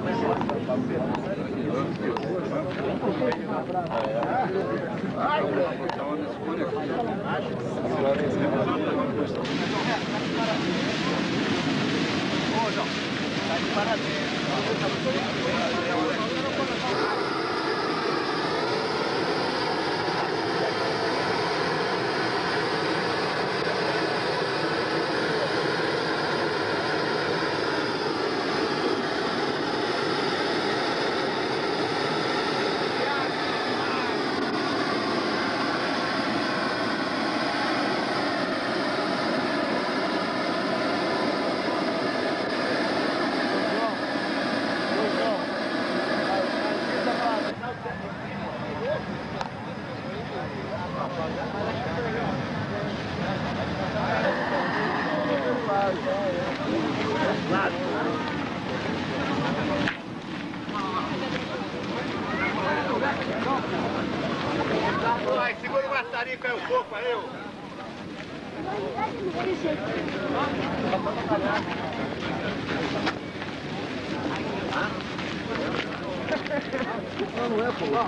Vai,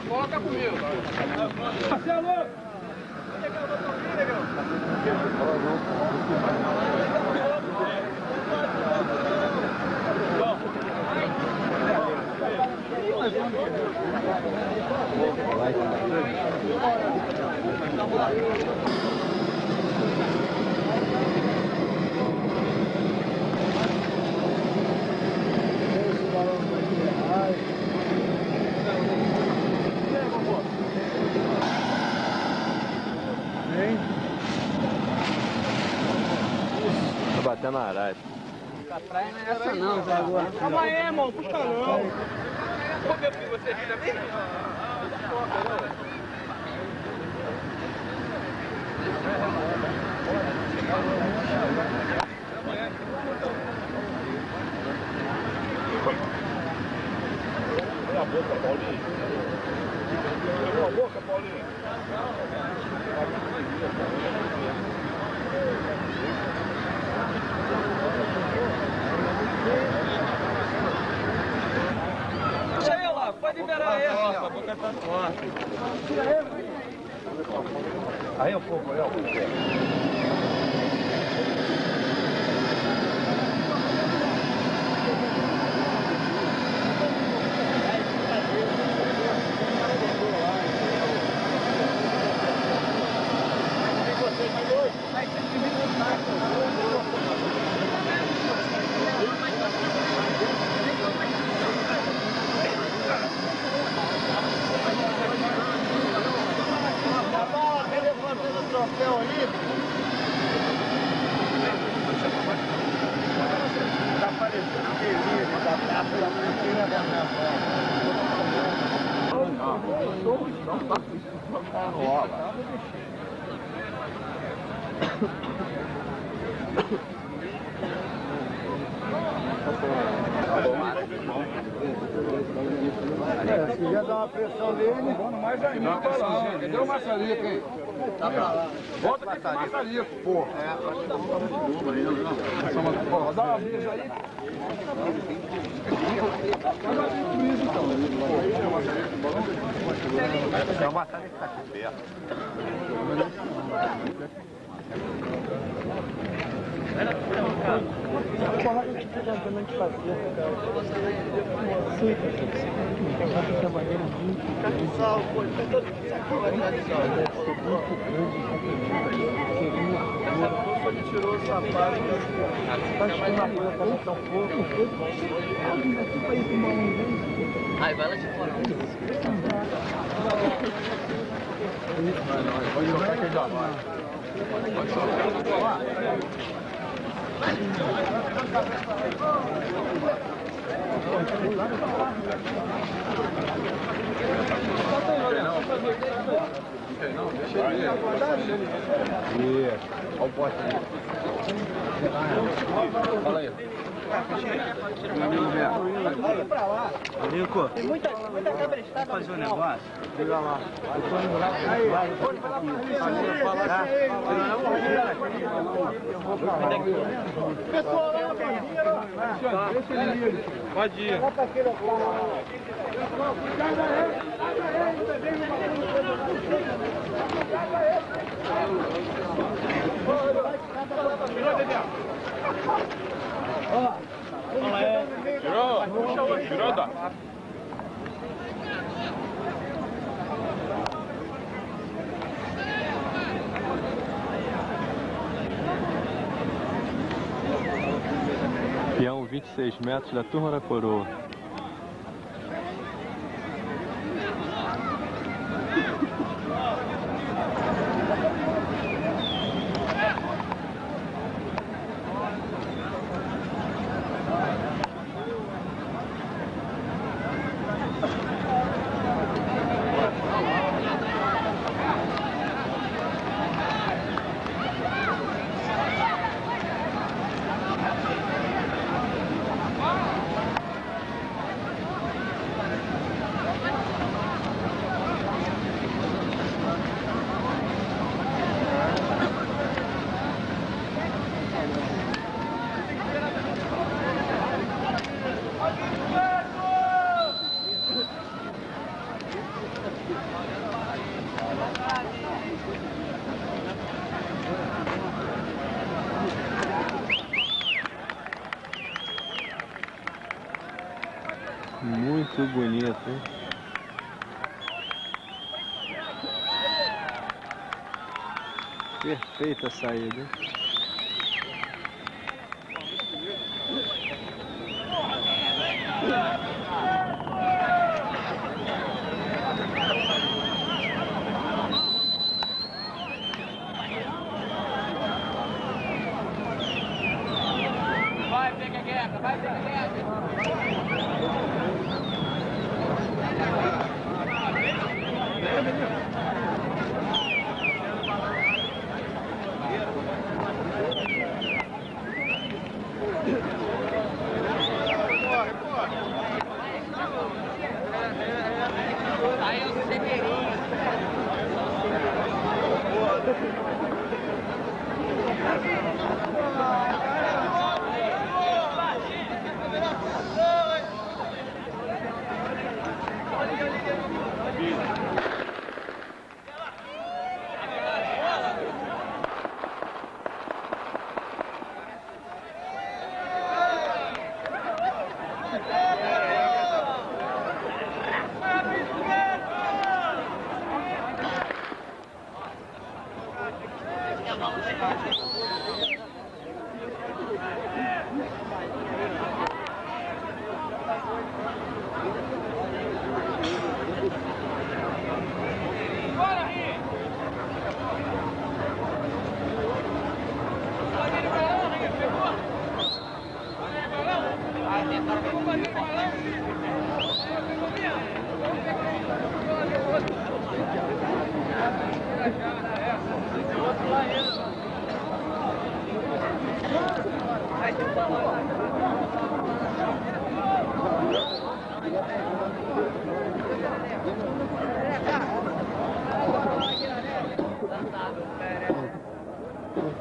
Coloca comigo. Marcelo! Tá batendo na arara. Essa não, Zé agora. Calma aí, irmão, puxa não. Ô, meu filho, você vira bem? a boca, Paulinho. Pegou a boca, Paulinho. A boca tá forte. Aí é um pouco, aí é um pouco. troféu ali. Tá parecendo feliz da taça da Argentina da minha Não rola. É, se já dá uma pressão nele. Mais ainda. Cadê o maçarico, hein? Tá pra lá. Volta com esse maçarico, pô. É, Porra, dá uma aí. É o maçarico que tá aqui perto. Porra, que você tá tentando te fazer, cara. Sim, Deve ser muito tirou o sapato. Tá assistindo uma coisa botar um pouco. Aí vai lá de fora. Pode jogar que já vai. Olha o pote aí. Fala aí. Olha pra lá. Nico, Tem muita, muita cabrestada. fazer um negócio? Liga lá. Eu tô indo lá. Aí, pode falar pra mim. Tá? Eu vou pra lá. Pessoal, lá Deixa ele ir. Pode ir. Tirou? Tirou, tá? Peão 26 metros da turma da coroa. Muito bonito, hein? Perfeita saída, hein? Vai, pega a guerra, vai, pega a guerra.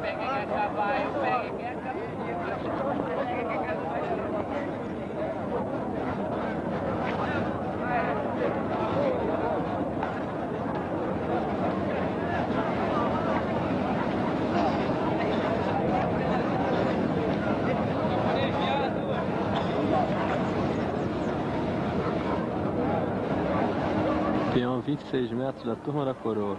Pega a guerra, vai, pega a guerra. Peão 26 metros da turma da coroa.